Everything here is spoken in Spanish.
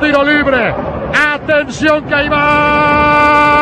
Tiro libre. Atención que ahí va.